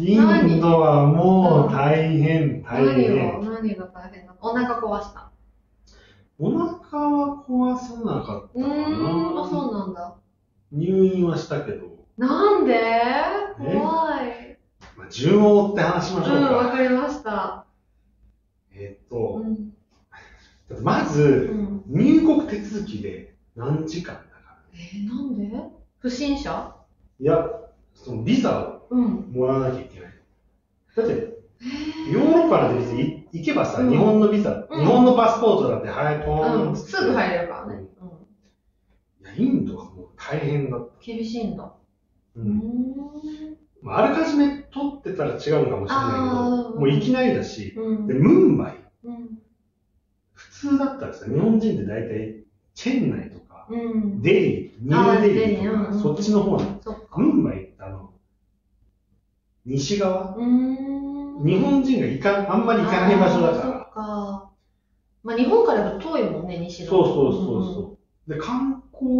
インドはもう大変、大何変。を何が大変なの？お腹壊した。お腹は壊さなかったうかな。ーん、あ、そうなんだ。入院はしたけど、なんで？怖い。まあ、順を追って話しましょううん、わか。かりました。えっうと、ん。だってまうず、ん、入国手続きで何時間だから。えー、なんで？不審者？いや、そのビザうん。をもらわなきゃいけない。だって、えヨーロッパなんて別に行けばさ、うん日本のビザ、うん日本のパスポートだって、はい、ポーンうん、すぐ入れるからね。いや、インドはもう大変だ。厳しいんだ。ううんん。まあ、あらかじめ取ってたら違うのかもしれないけど、もういきなりだし、うん。で、ムンバイ、うん。普通だったらさ、日本人って大体、チェンナイとか、うん。デリー、ニューデリーとか、そっちの方なの。ムンバイあの、西側？日本人が行か、あんまり行かない場所だあーそっから。か。まあ日本からだと遠いもんね、西の。そうそうそうそう。で、観光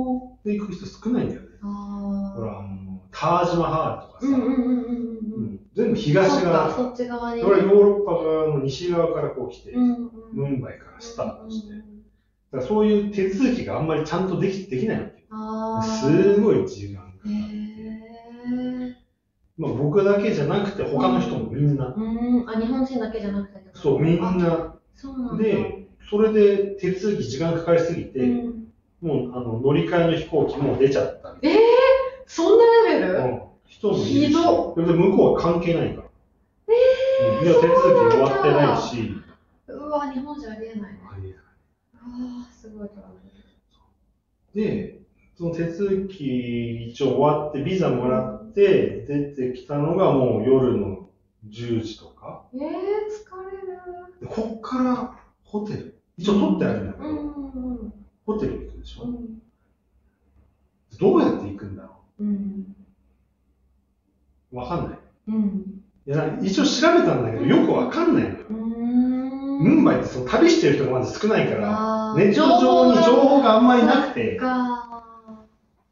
で行く人少ないんだよね。うん。あほら、あの、タージマハールとかあ。さ、うんうんうんうんううん。ん全部東側。そっち側にね。俺はヨーロッパ側の西側からこう来て、うんうん。ムンバイからスタートして、うんうんだからそういう手続きがあんまりちゃんとできできないわけよ。ああ。すごい時間僕だけじゃなくて他の人もみんな。うん。あ、日本人だけじゃなくてそう、みんあな。そうなんだ。で、それで手続き時間かかりすぎて、うん、もうあの乗り換えの飛行機もう出ちゃったみたいえー、そんなレベル、な、うん人もひどで向こうは関係ないから。うんいや、手続き終わってないし。うわ、日本じゃありえないね。ありえないうわすごいトラブル。で、その手続き一応終わって、ビザもらって、出てきたのがもう夜の10時とか。えー、疲れる。でこっからホテル。一応取ってあるんだけど、うんうんホテル行くでしょ？うん。どうやって行くんだろう？ん。うわかんない。うん。いや、一応調べたんだけど、よくわかんないの。ムンバイってその旅してる人がまず少ないから、ネット上に情報があんまりなくそて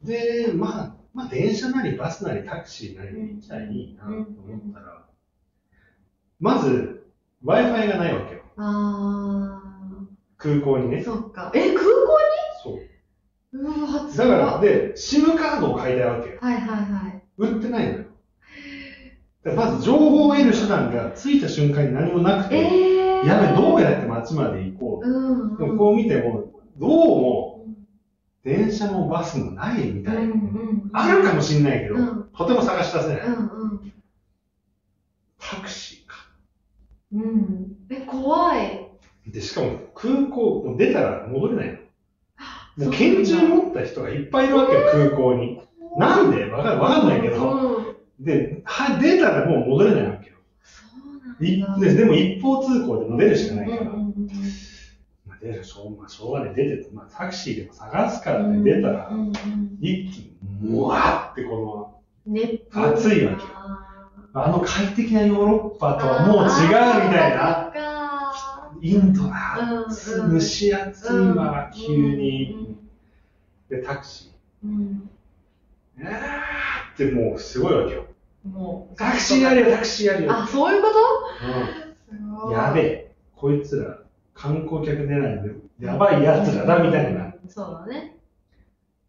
で、まあ、まあ、電車なりバスなりタクシーなりで行きたらいいなと思ったら、まず、Wi-Fi がないわけよ。あ空港にね。ー。そっか。え、空港そう。にうわ、だから、で、SIM カードを買いたいわけよ。はいはいはい。売ってないのよ。まず情報を得る手段が着いた瞬間に何もなくて、えー。やべ、どうやって街まで行こうん、う。でもこう見ても、どうも電車もバスもないみたいな。うんうん。あるかもしんないけど、うんとても探し出せない。うんうん。タクシーか。うん。え、怖い。で、しかも空港、もう出たら戻れないの。もう拳銃持った人がいっぱいいるわけよ、空港に。なんで？わかわかんないけど。うん。で、は出たらもう戻れないわけよ。そういなんだ。ででも一方通行でも出るしかないから。うんうんまあ、出るしょう,、まあ、しょうがない出てて、まあ、タクシーでも探すからうん。って出たら、一気に、もわってこ熱暑いわけよあの、快適なヨーロッパとはもう違うみたいな。インドうんだ、うん蒸し暑いわ、急に。で、タクシー。えーってもうすごいわけよ。もう、タクシーあるよ、タクシーあるよ。あ、そういうこと？うん、やべえ、こいつら観光客狙いで、やばいやつらだみたいな。そうだね。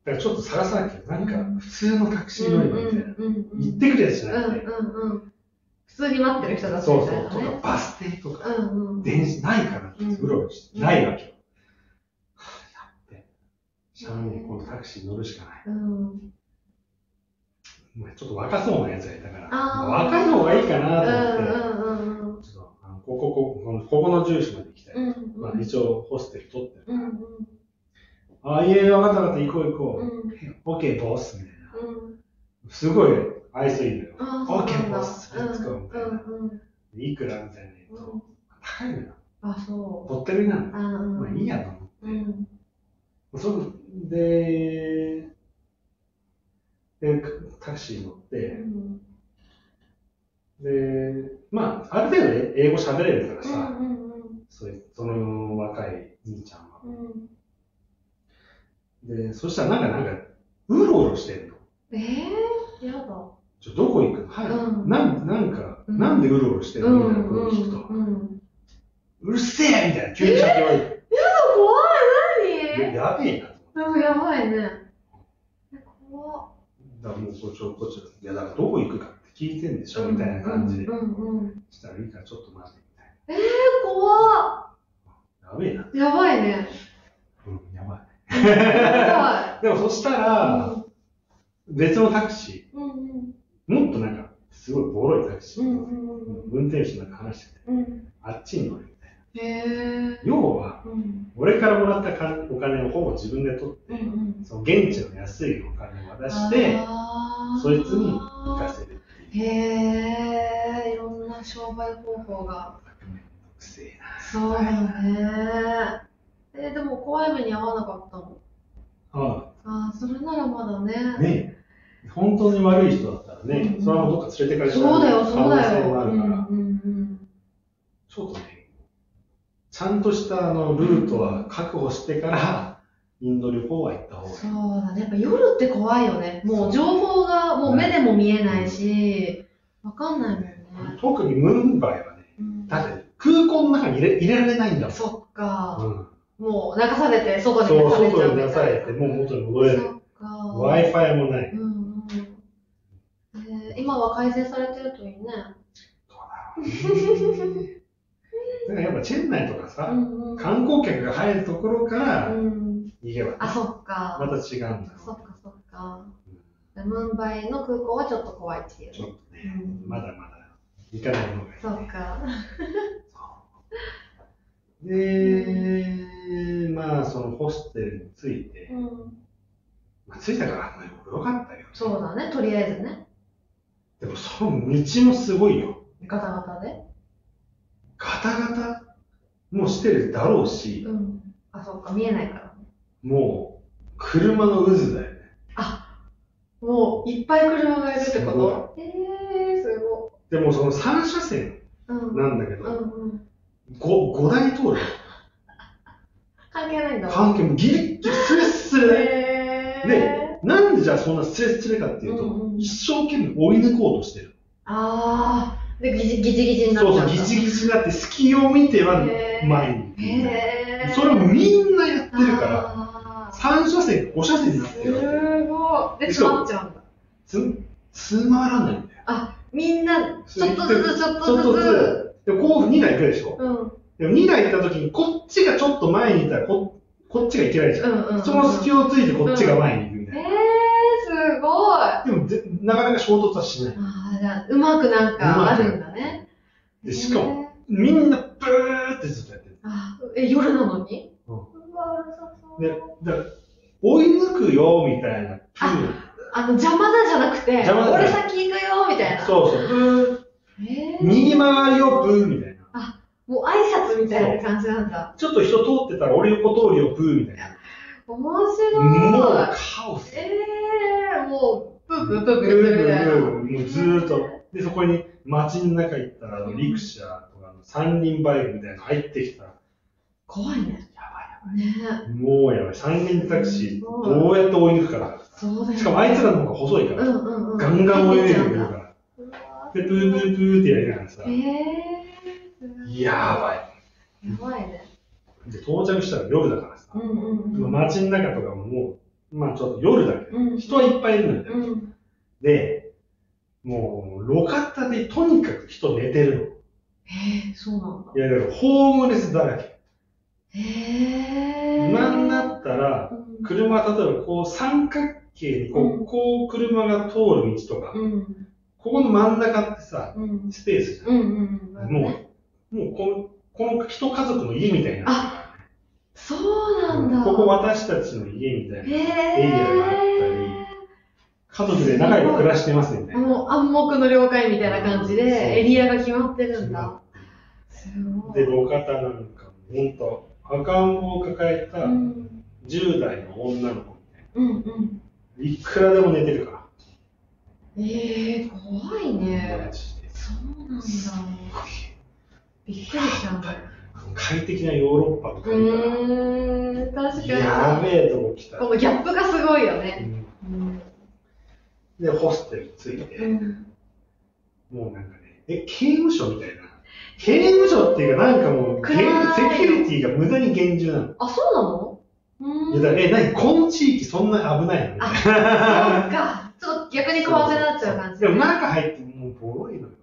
らちょっと探さなきゃ、なんうんか普通のタクシー乗り場みたいな。行ってくるやつじゃうんなくて。うんうん。普通に待ってる人たちそうそう、みたいなね。とかバス停とか、うんうん。電車ないからってうろうろして、うんないわけよ。はぁやって、しゃあねえこのタクシー乗るしかない。うん。まあちょっと若そうなやつがいたから、あー若い方がいいかうなと思って、んうんうんちょっとあのここ、ここ、このここの住所までまあ一応ホステル取ってる。うんうんああ、いえわかったわかった、行こう行こう。うんオッケー、ボス、みたいな。うん。すごい愛想いいのよ。あオッケー、そうなんだボス、レッツゴー、みたいな。うんうんいくらみたいな言うと、高いのよ。あ、そ取ってるなの。まあいいやと思って。うん。そで、で、タクシー乗っうて、んで、まあ、ある程度英語喋れるからうさ、んうんそういうその若い兄ちゃんは。うん。で、そしたらなんか、なんか、うろうろしてんの。えー、やだ。ちょどこ行く？のはい、うんなんなんか、うんなんでうろうろしてるうのみたいんなことを聞くと、うんうん。うるせえみたいな、急に叫ばれて、怖い、ややべえなと。何うん、やばいね。え怖っだからもうこっち、こっち、いやだからどこ行くかって聞いてんでしょ、みたいな感じで。うんうんうん。したらいいからちょっと待って、え怖な。やべえな。っやばいね。うん、やばやい。でもそしたばら、い。別のタクシうんうんー、もっとなんか、すごいボロいタクシー、うんうん運転手となんか話してて、うんうん。あっちに乗るみたいな。へえ。要は、うん俺からもらったかお金をほぼ自分で取って、うんうん。その現地の安いお金を渡して、あーそいつに行かせるっていう。へえ、いろんな商売方法が。めんどくせえな。そうだね。えでも怖い目に遭わなかったの？あああ、それならまだね。あねえ本当に悪い人だったらね、うんそれはもうどっか連れてかれちゃそうだよ、そう可能だよ。性もあるから、うんうんちょっとね、ちゃんとしたあのルートは確保してから、インド旅行は行ったうん。方がいい。そうだね。やっぱ夜って怖いよね。もう情報がもう目でも見えないし、わかんないもんね。特にムンバイはね、うんだって空港の中に入れ入れられないんだ。そっか。うんもう流されて外にそう、出されちゃ外うみたいな。に出されて、もう元に戻れない。そっか。Wi-Fi もない。うんうん。えー今は改善されてるといいね。どうだろうね。だからやっぱチェンナイとかさ、んうん。観光客が入るところからうん。行けば、あ、そっか。また違うんだろそっかそっか。でムンバイの空港はちょっと怖いっていうう。ちょっね。とね、うんまだまだ行かない方がいい。そっか。で、まあ、そのホステルに着いて、うん。まあ、着いたから、まあ、よかったよ。そうだね、とりあえずね。でも、その道もすごいよ。ガタガタで。ガタガタ？もしてるだろうし、うん。あ、そっか、見えないからね。もう、車の渦だよね。もう、いっぱい車がいるってこと？えー、すごでも、その3車線。なんだけど、うんうん。5, 5台通るよ。関係ないんだ。関係もギリギリスレスレで。へー。で、なんでじゃあそんなスレスレかっていうと、うんうん一生懸命追い抜こうとしてる。あー。で、ギチギチギチになっちゃそううそう、ギチギチになって隙を見てはへー前に。へー。それをみんなやってるから、あ3車線、5車線になっーてるわけ。すごい。で、詰まっちゃうんだ。つ、つまらないんだよ。あ、みんな、ちょっとずつ、ちょっとずつ。で、こう2台行くでしょ。うん。でも2台行った時に、こっちがちょっと前にいたら、ここっちが行けないじゃん。うんうんうん。その隙をついてこっちが前に行くみたいな。えー、すごい。あでもぜ、なかなか衝突はしない。ーじゃあ、うまくなんかあるんだね。で、しかも、みんなブーってずっとやってる。あ、え、夜なのに？うんうわ、うるさそう。で、だから追い抜くよ、みたいな。プーあの、邪魔だじゃなくて、邪魔だ俺先行くよ、みたいな。そうそう、右回りよ、ブー、みたいな。もう挨拶みたいな感じなんだ。ちょっと人通ってたら、俺横通りよ、ブー、みたいな。面もう白い。カオス。えー、もう、プープープーブー、プーブー。ブー、もうずーっと。で、そこに街の中行ったら、あのリクシャとかの三輪バイクみたいなの入ってきたら、怖いね。やねばい。もうやばい。三輪タクシー、どうやって追い抜くかだからさ。そうだよ、ね。しかもあいつらの方が細いから、うんうんうん。ガンガン追い抜いてくるから。で、プープープーってやりながらさえ、ー、やばい。やばいね。で、到着したら夜だからさ、うんうんうん。街の中とかももう、まあちょっと夜だけど、うん人はいっぱいいるのよ。うん。で、もう、路肩でとにかく人寝てるへえ、そうなんだの。。いや、だからホームレスだらけ。へえ。なんだったら、うん車が例えばこう三角形にこうんう、こう車が通る道とか、うん。ここの真ん中ってさ、うん。スペースじゃん。うんうんうん。もう、もうこの、この一家族の家みたいになってるからねそうなんだ。ここ私たちの家みたいな。エリアがあったり家族で仲良く暮らしてますみたいな。もう暗黙の了解みたいな感じで、エリアが決まってるんだ。すごい。で、路肩なんか、ほんと、赤ん坊を抱えたうん。10代の女の子みたいうんうん。な。いくらでも寝てるから。ええ、怖いねそうなんだ。すびっくりしたんだ。快適なヨーロッパとうか見たら、ーん、確かに。やべえとこ来た。このギャップがすごいようね。んうん。で、ホステルついて、うん。もうなんかね、え、刑務所みたいな。刑務所っていうか、なんかもう、セキュリティが無駄に厳重なの。あ、そうなの？ういや、だえ、何？この地域そんな危ないの？みたいそうな。か。逆に怖くなっちゃう感じ。でも中入ってもうボロいのよ。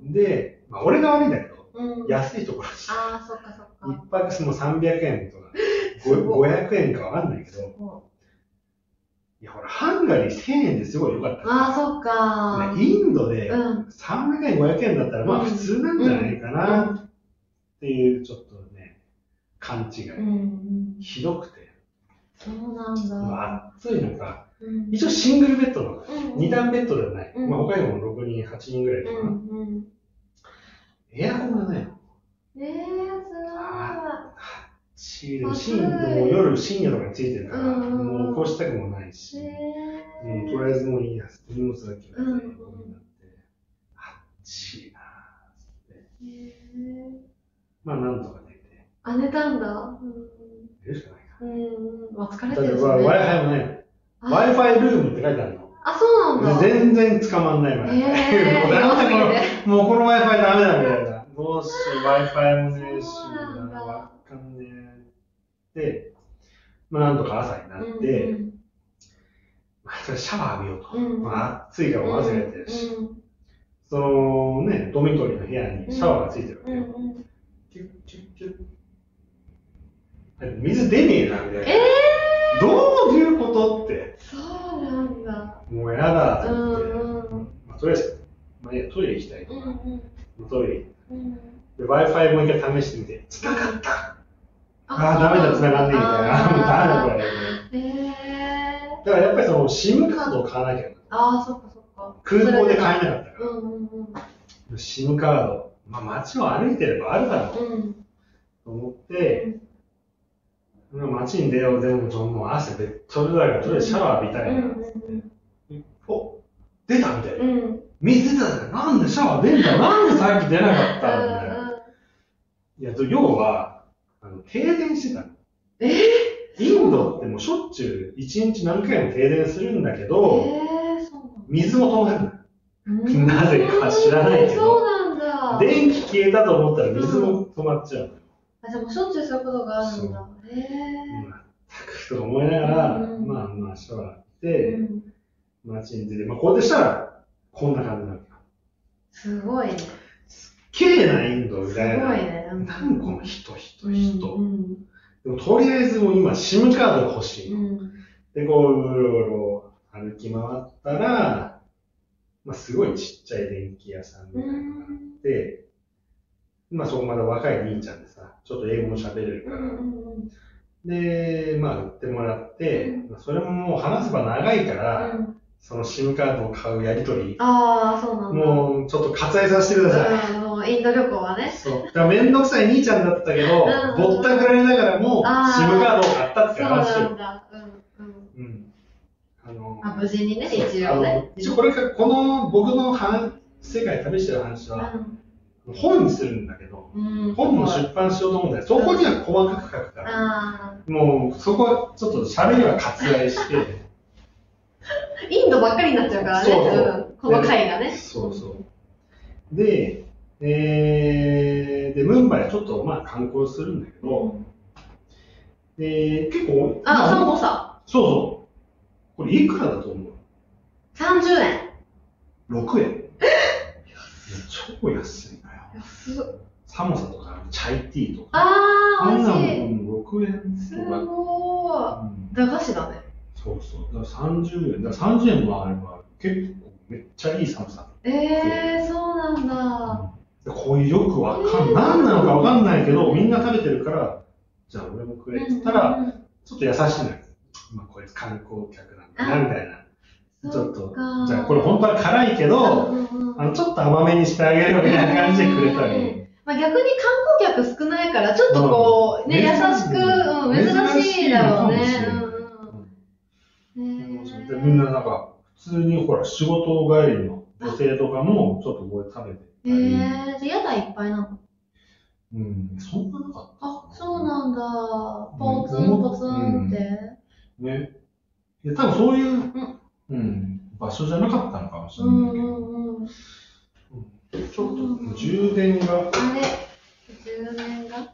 で、まあ、俺が悪いんだけど、うん。安いところだし、ああ、そっかそっ一か。泊も300円とか、す ごい500円かわかんないけど、もいや、ほら、ハンガリー1000円ですごい良かったうああ、そっか。ねインドでうん。300円、500円だったら、まあうん普通なんじゃないかなっていう、ちょっとね、勘違い。ひどくて、そうなんだ。まあ暑いのか、うん。一応シングルベッドなの。うん、二段ベッドではない。うんまあ他にも6人、8人ぐらいかな。うんうん。エアコンがないの。ええー、し、でも暑い深もう夜深夜とかについてるから、うんうんうんもう起こしたくもないし、すごい。えう。とりあえずもういいやつ荷物だけはうんうんになって、あっちいなーって。えー、まあなんとか寝て、あ、寝たんだ。寝るしかないかうん。うん。まあ、疲れら。だっててるし、ね。Wi-Fi もないの。あ Wi-Fi ルームって書いてあるの。あ、そうなんだ。全然捕まんないから。えー、もうこて。のもうこの Wi-Fi ダメだみたいな。どうしよう、Wi-Fi もねえし、わかんねえ。で、まあなんとか朝になって、うんまあそれシャワー浴びようと。うんまあ暑いからもう汗が出てるし、うんそのね、ドミトリーの部屋にシャワーがついてるわけよ。うんうんキュッキュッキュッあ水出ねえな、みたいな。えどういうことって。ー、そうなんだ。もうやだと思って。うんうんまあ、とりあえず、まあ、いいやトイレ行きたい。うんうんトイレ行ってうん。で Wi-Fi もう一回試してみて、繋がったああー、ダメだ、繋がんねえみたいな。もうダメだ、これ。えー。だからやっぱりその SIM カードを買わなきゃ。ああ、そっかそっか。空港で買えなかったかうんうんうん。ら。SIM カード。まあ街を歩いてればあるだろううん。と思って、まあ街に出よう、でももう汗べっとるだから、とりあえずシャワー浴びたいな。お出たみたいな。うん。うん。水出たじゃん。なんでシャワー出んだなんでさっき出なかったみたいな。いや、と要は、あの停電してたの。えインドってもうしょっちゅう一日何回も停電するんだけー、ど、えー、水も止まるなぜか知らないけどそうなんだ。電気消えたと思ったら水も止まっちゃう。あ、じゃあもうしょっちゅうそういうことがあるんだ。へえまったくと思いながら、うんまあまあシャワー浴びー。て、うん。街に出て、まあこうやってしたら、こんな感じなのよ。すごいね。綺麗なインドみすごたいな。いね。うん何この人、人、うん人。うん。でもとりあえずもう今、SIM カードが欲しい。うん。で、こう、うろうろ歩き回ったら、まあ、すごいちっちゃい電気屋さんみたいなのがあって、まあ、そこまだ若い兄ちゃんでさ、ちょっと英語も喋れるから、うんうんで、まあ、売ってもらって、うんまあそれももう話せば長いから、うん。その SIM カードを買うやりとり、ああ、そうなんだ。もうちょっと割愛させてください。うん、もうインド旅行はね。そう。だからめんどくさい兄ちゃんだったけど、うんぼったくられながらも、SIM カードを買ったっそうて話を。なんだ。うんうん。うん。あのまあ、無事にね、一あ応ねの。一応これか、この僕の話世界旅してる話は、う本にするんだけど、ん。うん。本も出版しようと思うんだけど、そこには細かく書くから、あもうそこはちょっと喋りは割愛して、あ。インドばっかりになっちゃうからね。そうそうんこの回がね。そうそう。で、えー、で、ムンバイはちょっとまあ観光するんだけど、で、結構、あ、サまモサ。そうそう。これいくらだと思う？30円。?6 円。超安いのよ。安っ。サモサとか、チャイティーとか。あー、あんな美味しい。もん6円す。ごーうん駄菓子だね。そうそう。だから30円。だから30円もあれば、結構めっちゃいい寒さ。えー、そうなんだ。でこういうよくわかん、何なのかわかんないけど、みんな食べてるから、じゃあ俺も食えって言ったら、ちょっと優しいのよ。まあこいつ観光客なんだな、みたいな。うん、ちょっとじゃあこれ本当は辛いけど、うんうんうんあの、ちょっと甘めにしてあげるみたいな感じでくれたうんり。まあ、逆に観光客少ないから、ちょっとこう、ね、うん優しく、うん、珍しいだろうね。うんみんななんか、普通にほら、仕事帰りの女性とかも、ちょっとこれ食べてたえり。ー、じゃあ屋台いっぱいなのうん、そんななかった。あ、そうなんだ。ポツンポツンって。ね。いや、多分そういう、んうん、場所じゃなかったのかもしれないけど、うん、ちょっと充電が。あれ？充電が？